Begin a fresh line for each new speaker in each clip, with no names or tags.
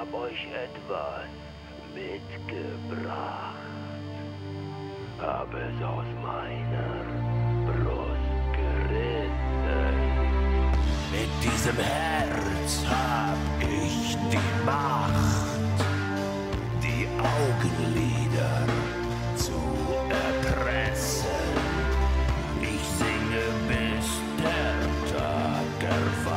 hab euch etwas mitgebracht. Hab es aus meiner Brust gerissen.
Mit diesem Herz hab ich die Macht, die Augenlider zu erpressen. Ich singe bis der Tag erfolgt.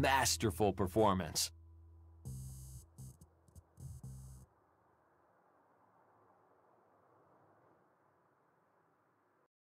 masterful performance.